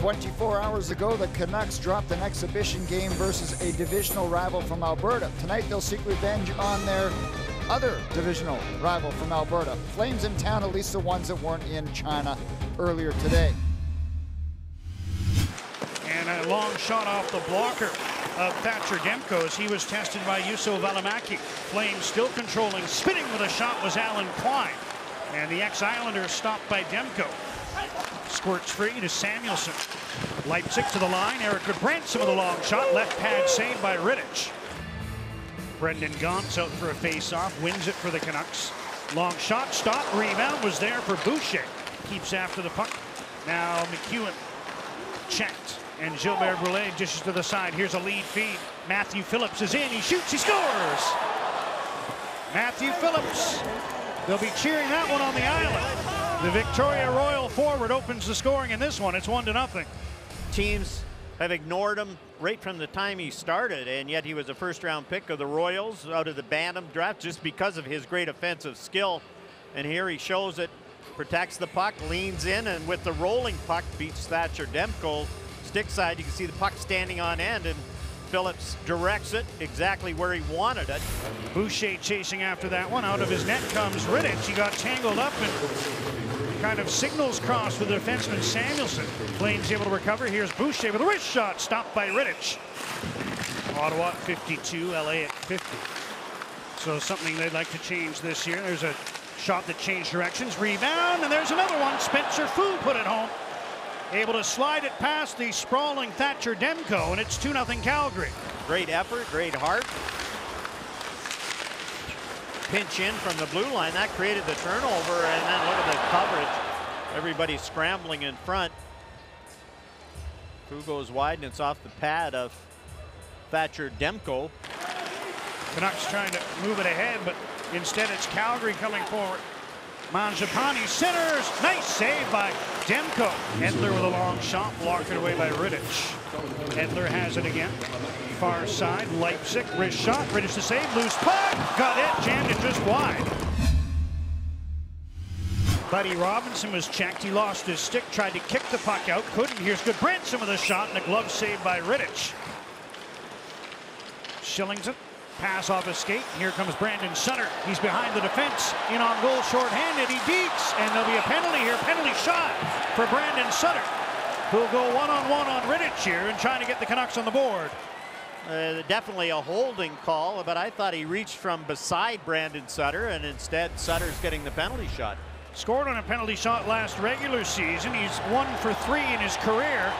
24 hours ago, the Canucks dropped an exhibition game versus a divisional rival from Alberta. Tonight, they'll seek revenge on their other divisional rival from Alberta. Flames in town, at least the ones that weren't in China earlier today. And a long shot off the blocker of Thatcher Demko as he was tested by Juuso Valimaki. Flames still controlling. Spinning with a shot was Alan Quine. And the ex-Islanders stopped by Demko. Squirts free to Samuelsson. Leipsic to the line. Erik Gudbranson with a long shot. Left pad saved by Rittich. Brendan Gaunce out for a face-off. Wins it for the Canucks. Long shot. Stop. Rebound was there for Boucher. Keeps after the puck. Now MacEwen checked. And Gilbert Brule dishes to the side. Here's a lead feed. Matthew Phillips is in. He shoots. He scores. Matthew Phillips. They'll be cheering that one on the island. The Victoria Royal forward opens the scoring in this one. It's one to nothing. Teams have ignored him right from the time he started, and yet he was a first round pick of the Royals out of the Bantam draft just because of his great offensive skill. And here he shows it, protects the puck, leans in, and with the rolling puck beats Thatcher Demko. Stick side, you can see the puck standing on end, and Phillips directs it exactly where he wanted it. Boucher chasing after that one. Out of his net comes Rittich. He got tangled up and kind of signals cross with the defenseman Samuelsson. Flames able to recover. Here's Boucher with a wrist shot stopped by Rittich. Ottawa 52, LA at 50. So something they'd like to change this year. There's a shot that changed directions. Rebound, and there's another one. Spencer Foo put it home. Able to slide it past the sprawling Thatcher Demko, and it's 2-0 Calgary. Great effort, great heart. Pinch in from the blue line. That created the turnover, and then look at the coverage. Everybody scrambling in front. Who goes wide, and it's off the pad of Thatcher Demko. Canucks trying to move it ahead, but instead it's Calgary coming forward. Mangiapane centers. Nice save by Demko. Edler with a long shot, blocked away by Rittich. Edler has it again. Far side, Leipsic, wrist shot, Rittich to save, loose puck, got it, jammed it just wide. Buddy Robinson was checked. He lost his stick, tried to kick the puck out, couldn't. Here's Gudbranson with a shot, and a glove saved by Rittich. Kylington Pass off his skate. Here comes Brandon Sutter. He's behind the defense. In on goal, shorthanded. He beats, and there'll be a penalty here. Penalty shot for Brandon Sutter, who'll go one-on-one -on, -one on Rittich here and trying to get the Canucks on the board. Uh, definitely a holding call, but I thought he reached from beside Brandon Sutter, and instead Sutter's getting the penalty shot. Scored on a penalty shot last regular season. He's one for three in his career.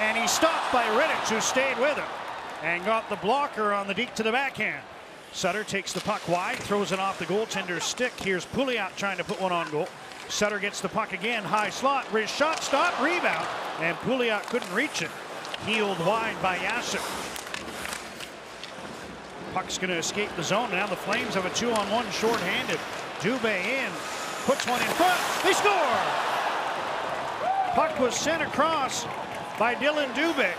And he's stopped by Rittich, who stayed with him and got the blocker on the deep to the backhand. Sutter takes the puck wide, throws it off the goaltender's stick. Here's Pouliot trying to put one on goal. Sutter gets the puck again, high slot, wrist shot, stop, rebound, and Pouliot couldn't reach it. Healed wide by Yasser. Puck's going to escape the zone. Now the Flames have a two-on-one shorthanded. Dubé in, puts one in front. They score! Puck was sent across by Dillon Dubé.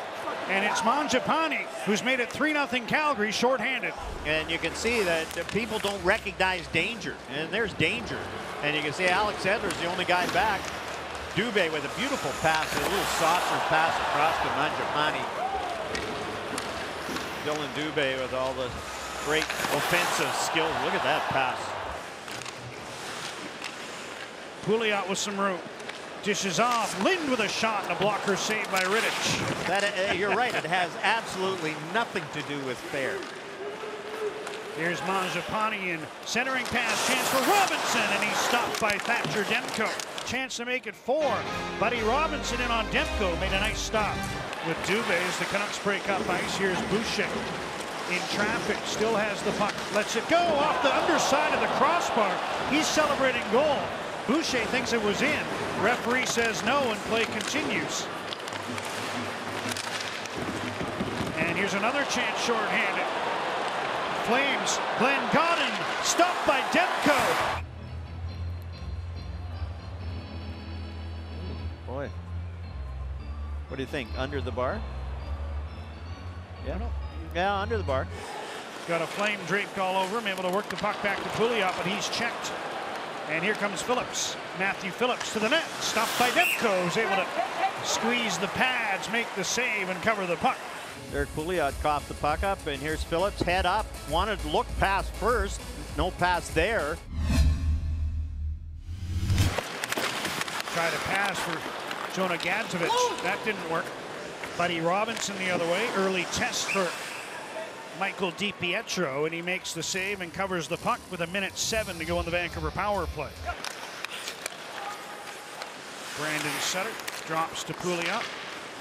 And it's Mangiapane who's made it 3-0 Calgary shorthanded. And you can see that people don't recognize danger. And there's danger. And you can see Alex Edler's the only guy back. Dubé with a beautiful pass, a little saucer pass across to Mangiapane. Dillon Dubé with all the great offensive skills. Look at that pass. Pouliot with some room. Dishes off. Lind with a shot and a blocker saved by Rittich. That, uh, you're right. It has absolutely nothing to do with fair. Here's Mangiapane in centering pass. Chance for Robinson, and he's stopped by Thatcher Demko. Chance to make it four. Buddy Robinson in on Demko. Made a nice stop with Dubé as the Canucks break up ice. Here's Boucher in traffic. Still has the puck. Lets it go off the underside of the crossbar. He's celebrating goal. Boucher thinks it was in. Referee says no and play continues. And here's another chance shorthanded. Flames, Glenn Gawdin, stopped by Demko. Boy. What do you think? Under the bar? Yeah. Yeah, under the bar. Got a flame draped all over him, able to work the puck back to Pouliot, but he's checked And here comes Phillips. Matthew Phillips to the net. Stopped by Demko. Is able to squeeze the pads, make the save, and cover the puck. Derrick Pouliot coughed the puck up, and here's Phillips head up. Wanted to look past first. No pass there. Try to pass for Jonah Gadjovich. That didn't work. Buddy Robinson the other way. Early test for Michael DiPietro, and he makes the save and covers the puck with a minute seven to go on the Vancouver power play. Brandon Sutter drops to Pouliot.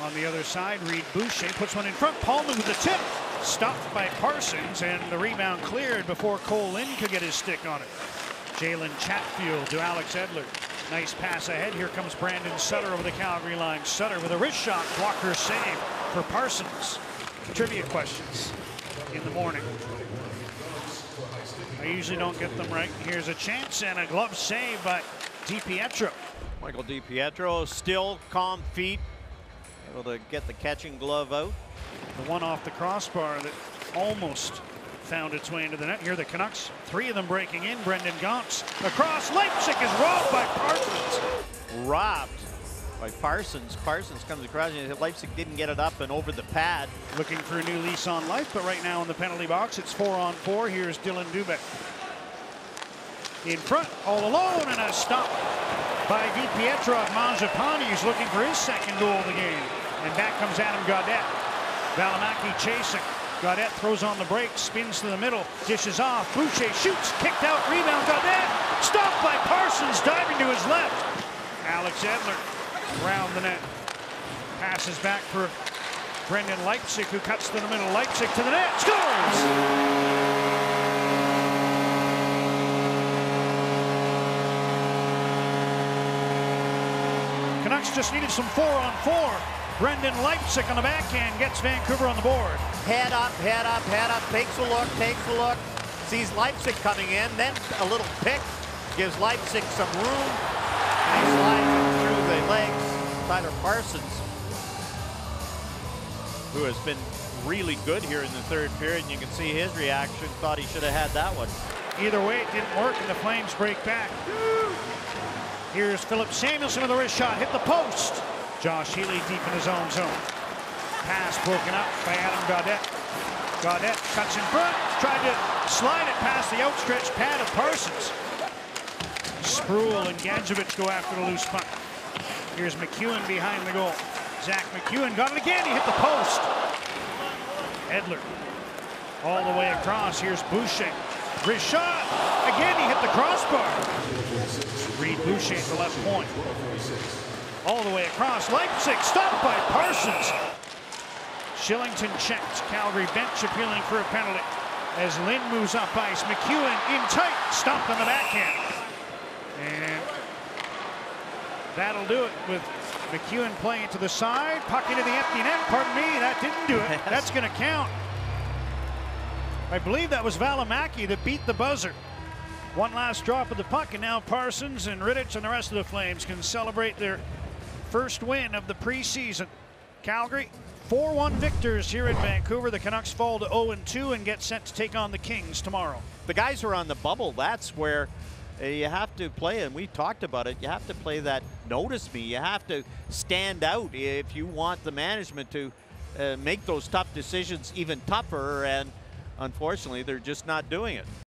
On the other side, Reid Boucher puts one in front. Paulman with the tip. Stopped by Parsons, and the rebound cleared before Kole Lind could get his stick on it. Jalen Chatfield to Alex Edler. Nice pass ahead. Here comes Brandon Sutter over the Calgary line. Sutter with a wrist shot. Blocker save for Parsons. Trivia questions in the morning. I usually don't get them right. Here's a chance and a glove save by DiPietro. Michael DiPietro still calm feet, able to get the catching glove out. The one off the crossbar that almost found its way into the net. Here the Canucks, three of them breaking in. Brendan Gaunce across. Leipsic is robbed by Parsons. Robbed by Parsons. Parsons comes across and Leipsic didn't get it up and over the pad. Looking for a new lease on life, but right now in the penalty box, it's four on four. Here's Dillon Dubé. In front, all alone, and a stop by DiPietro of Mangiapane, who's looking for his second goal of the game. And back comes Adam Gaudette. Valimaki chasing. Gaudette throws on the brakes, spins to the middle, dishes off. Boucher shoots, kicked out, rebound. Gaudette stopped by Parsons, diving to his left. Alex Edler round the net. Passes back for Brendan Leipsic, who cuts to the middle. Leipsic to the net, scores! Canucks just needed some four on four. Brendan Leipsic on the backhand gets Vancouver on the board. Head up, head up, head up, takes a look, takes a look, sees Leipsic coming in, then a little pick, gives Leipsic some room, Parsons, who has been really good here in the third period, and you can see his reaction, thought he should have had that one. Either way, it didn't work, and the Flames break back. Here's Philip Samuelsson with a wrist shot, hit the post. Josh Healey deep in his own zone. Pass broken up by Adam Gaudette. Gaudette cuts in front, tried to slide it past the outstretched pad of Parsons. Spruill and Gadjovich go after the loose puck. Here's MacEwen behind the goal. Zack MacEwen got it again, he hit the post. Edler all the way across. Here's Boucher. Shot. Again, he hit the crossbar. Reid Boucher at the left point. All the way across. Leipsic stopped by Parsons. Shillington checked. Calgary bench appealing for a penalty. As Lind moves up ice, MacEwen in tight. Stopped on the backhand. And that'll do it with MacEwen playing to the side. Puck into the empty net. Pardon me, that didn't do it. That's going to count. I believe that was Valimaki that beat the buzzer. One last drop of the puck, and now Parsons and Rittich and the rest of the Flames can celebrate their first win of the preseason. Calgary, 4-1 victors here in Vancouver. The Canucks fall to 0-2 and get set to take on the Kings tomorrow. The guys who are on the bubble, that's where you have to play, and we talked about it, you have to play that notice me. You have to stand out if you want the management to uh, make those tough decisions even tougher, and unfortunately, they're just not doing it.